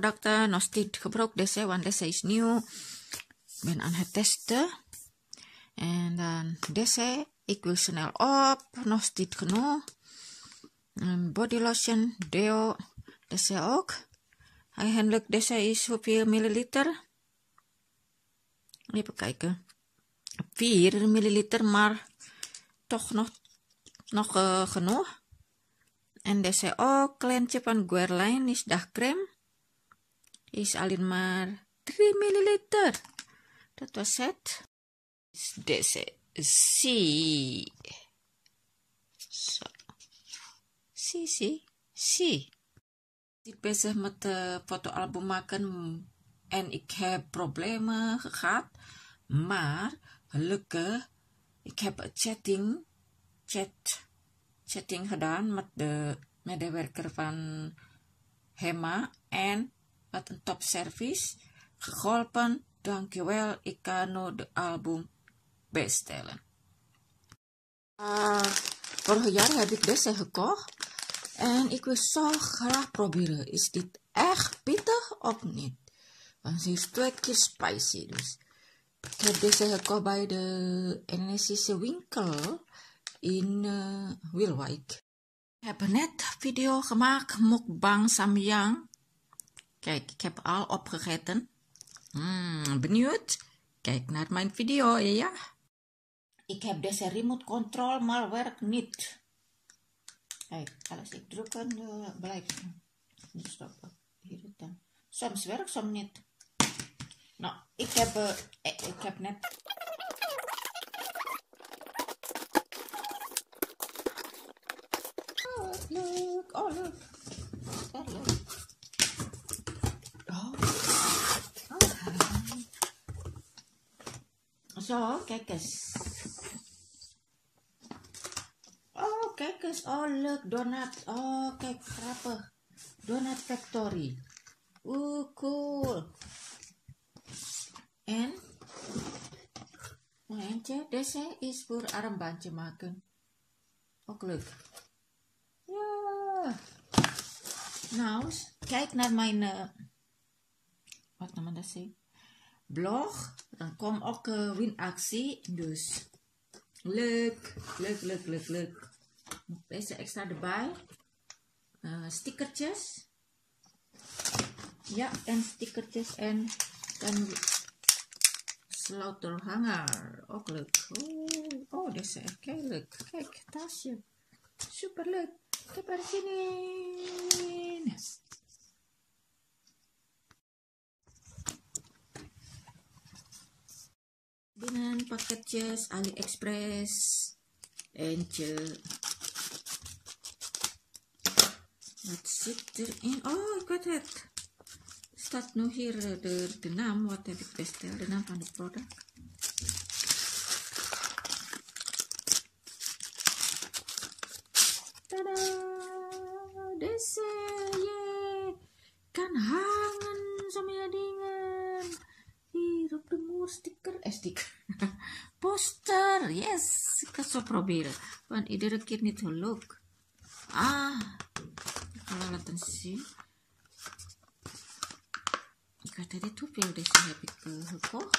producten nog steeds gebruikt deze, want deze is nieuw. Ben aan het testen. En dan deze, ik wil snel op, nog steeds genoeg. Een body lotion, deo, deze ook. Eigenlijk, deze is hoeveel milliliter? Even kijken. 4 milliliter, maar toch nog, nog uh, genoeg. En deze ook, kleintje van Guerlain is dagcreme. Is alleen maar 3 milliliter. Dat was het. Deze zie. Zo. Zie, zie, zie. Ik bezig met de fotoalbum maken en ik heb problemen gehad. Maar gelukkig, ik heb chatting, chat, chatting gedaan met de medewerker van Hema en wat een top service. Geholpen, dankjewel, ik kan nu de album bestellen. Uh, vorig jaar heb ik deze gekocht en ik wil zo graag proberen. Is dit echt pittig of niet? Want ze is twee keer spicy dus. Ik heb deze gekocht bij de Indonesische winkel in uh, Wilwijk. Ik heb net video gemaakt, mukbang samyang. Kijk, ik heb al opgegeten. Hmm, benieuwd? Kijk naar mijn video, ja? Ik heb deze remote control, maar werkt niet. Kijk, als ik druk, dan uh, blijft het stoppen. Hier dan. Soms werkt, soms niet. Nou, ik heb, uh, ik heb net... Oh, leuk. Oh, leuk. Heel leuk. Oh. Zo, kijk eens. Oh, kijk eens. Oh, leuk. Donut. Oh, kijk, grappig. Donut Factory. Oeh, cool. En nog eentje. Deze is voor armbandje maken. Ook leuk. Ja. Nou, kijk naar mijn... Uh, wat noemen dat zeggen? Blog. Dan kom ook uh, winactie. Dus leuk. Leuk, leuk, leuk, leuk. Deze extra erbij. Uh, stickertjes. Ja, en stickertjes en dan slaughterhanger. Ook leuk. Oh, oh, deze is leuk. Kijk, tasje. Super leuk. Heb er zin in. dengan packages AliExpress Angel. Let's sit there in oh I got it start new here the the name what the bestseller the name on the product. Poster. Yes. Zo proberen. Want iedere keer niet geluk. Ah. Laten zien. Ik had dit hoeveel deze heb ik uh, gekocht.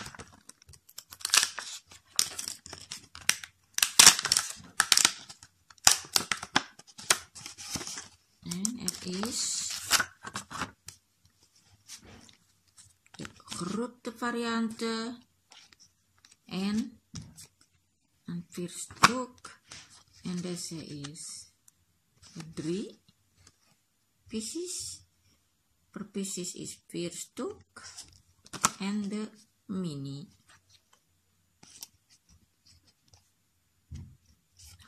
En er is grote varianten and first book and this is three. Pieces per pieces is first book and the mini.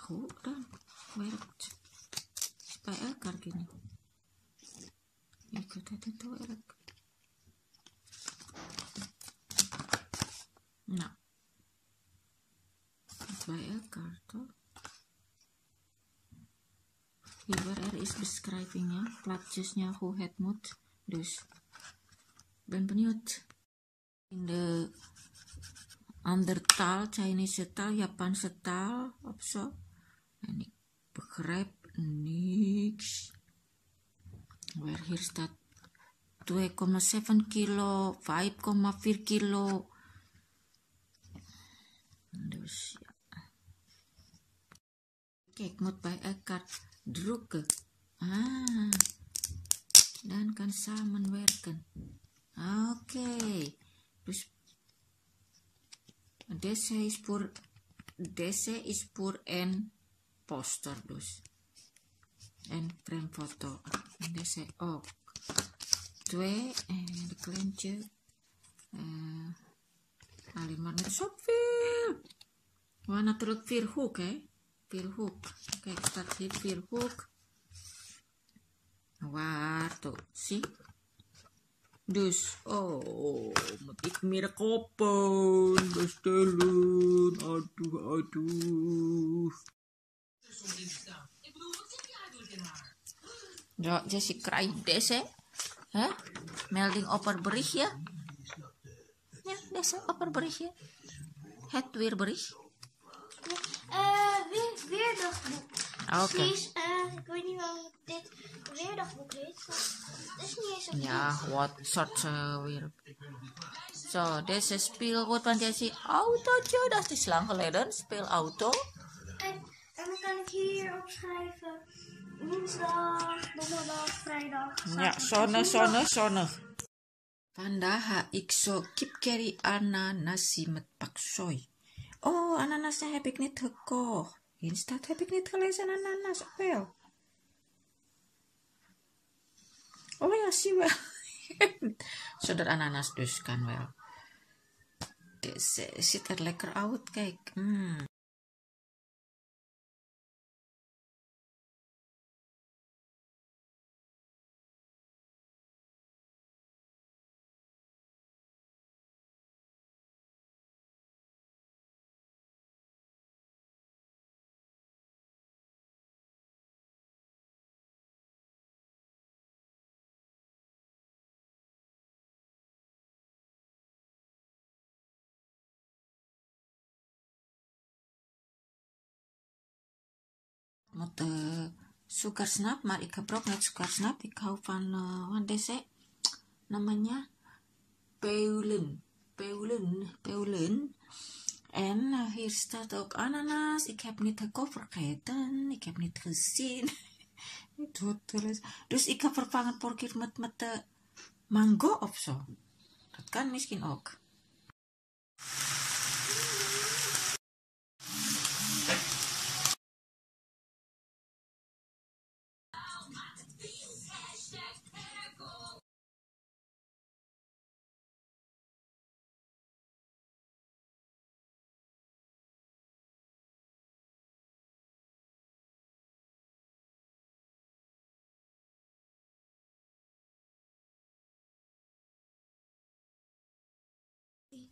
Hold on werkt supaya kartunya ikut itu werkt Hier er is beschrijvingnya, plaatjesnya hoe het moet. Dus ben benieuwd. In de andere taal, Chinese taal, Japanse taal of zo. En ik. Waar hier staat 2,7 kilo, 5,4 kilo. Dus ja. Kijk, moet drukken. Ah, dan kan samenwerken. Oké, okay. dus deze is voor deze is voor een poster dus. En. En deze ook. Twee, en de kleintje. Uh, alleen maar net zoveel. Maar natuurlijk vier hoek. Vier hoek. Kijk, staat hier. Waar, tuh. Zie? Dus, oh, moet ik meer kopen, bestellen. Aduh, aduh. Ja, Jessie krijgt deze. Hè? Melding opperberichtje. Ja, deze opperberichtje. Het weerbericht. Uh, weer, weerdagboek. Ah, oké. Okay. Uh, ik weet niet waarom dit weerdagboek heet. Het is niet eens een Ja, wat soort uh, weer. Zo, deze speelgoed van Jessie. Autootje, dat is lang geleden. Speelauto. En, en dan kan ik hier opschrijven. Woensdag, donderdag, vrijdag. Ja, zonnig, zonnig, zonnig. Vandaag ik zo kip curry nasi met paksoi. Oh, ananasnya gekocht. Hier staat, heb ik niet gelezen ananas, of wel? Oh ja, zie wel. Zodat ananas dus kan wel. Deze ziet er lekker uit, kijk. Mm. Met uh, suikersnap, maar ik gebruik niet suikersnap. Ik hou van, uh, wat deze namanya peulen, peulen, peulen. En uh, hier staat ook ananas. Ik heb niet gekocht vergeten. Ik heb niet gezien. dus ik heb vervangen vorige keer met, met de mango of zo. Dat kan misschien ook.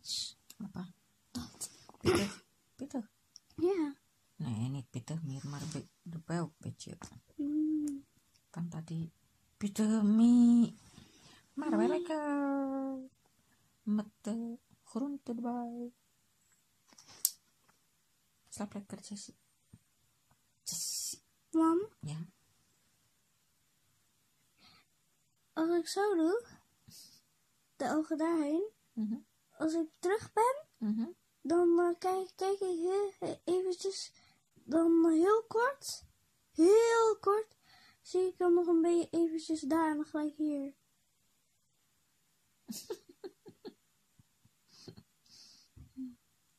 Iets. Apa? Pittig. Pittig? Ja. Nee, niet pittig meer, maar de buik beetje. Mm. Kan tadi pittig mie. Maar wel lekker. Met de groente erbij. Slaap lekker, Jessie. Jessie. Mam, Ja. als ik zo doe, de ogen daarheen, Mhm. Als ik terug ben, Mhm. dan eh, kijk, kijk ik heel, eventjes, dan eh, heel kort, heel kort, zie ik dan nog een beetje eventjes daar en dan gelijk hier.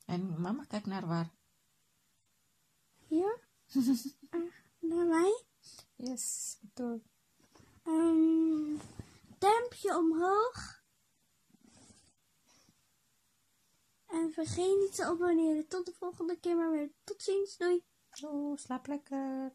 En mama kijkt naar waar? Hier? Eh, naar mij. Yes, betul. Um, duimpje omhoog. Vergeet niet te abonneren. Tot de volgende keer maar weer. Tot ziens. Doei. Oh, slaap lekker.